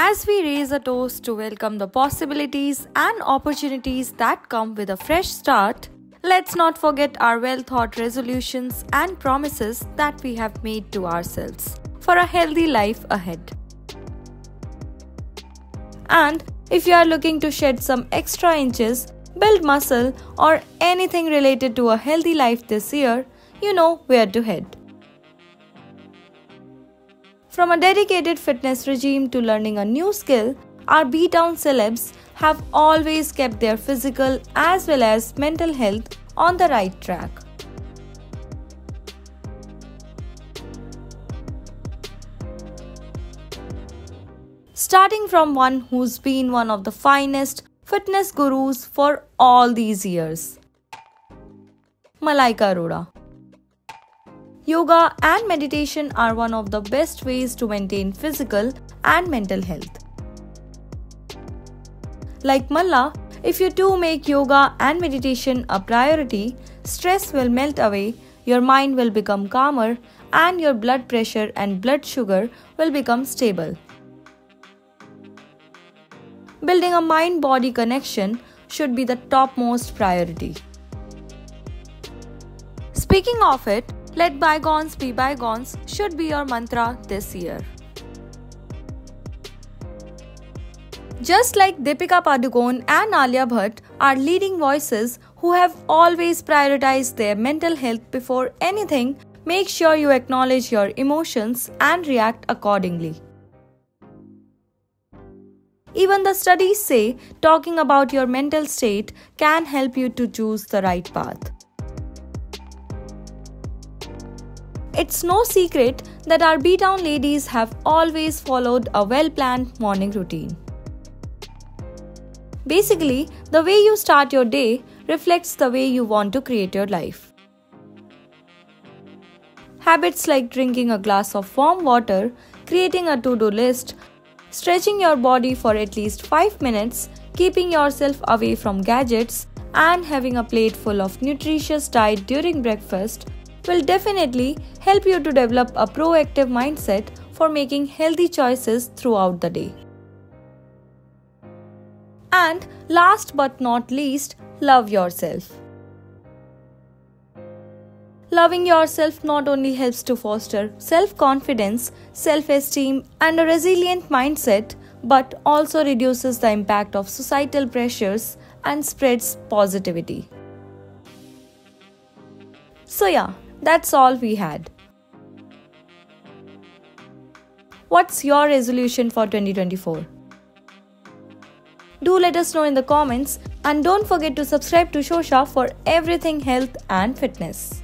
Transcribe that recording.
As we raise a toast to welcome the possibilities and opportunities that come with a fresh start, let's not forget our well thought resolutions and promises that we have made to ourselves for a healthy life ahead. And if you are looking to shed some extra inches, build muscle, or anything related to a healthy life this year, you know where to head. From a dedicated fitness regime to learning a new skill, our B Town celebs have always kept their physical as well as mental health on the right track. Starting from one who's been one of the finest fitness gurus for all these years. Malaika Arora. Yoga and meditation are one of the best ways to maintain physical and mental health. Like Malla, if you too make yoga and meditation a priority, stress will melt away, your mind will become calmer, and your blood pressure and blood sugar will become stable. Building a mind body connection should be the topmost priority. Speaking of it, let bygones be bygones should be your mantra this year. Just like Deepika Padukone and Alia Bhatt are leading voices who have always prioritized their mental health before anything, make sure you acknowledge your emotions and react accordingly. Even the studies say talking about your mental state can help you to choose the right path. It's no secret that our B Town ladies have always followed a well planned morning routine. Basically, the way you start your day reflects the way you want to create your life. Habits like drinking a glass of warm water, creating a to do list, stretching your body for at least 5 minutes, keeping yourself away from gadgets, and having a plate full of nutritious diet during breakfast will definitely help you to develop a proactive mindset for making healthy choices throughout the day. And last but not least, love yourself. Loving yourself not only helps to foster self confidence, self esteem, and a resilient mindset, but also reduces the impact of societal pressures and spreads positivity. So, yeah, that's all we had. What's your resolution for 2024? Do let us know in the comments and don't forget to subscribe to Showsha for everything health and fitness.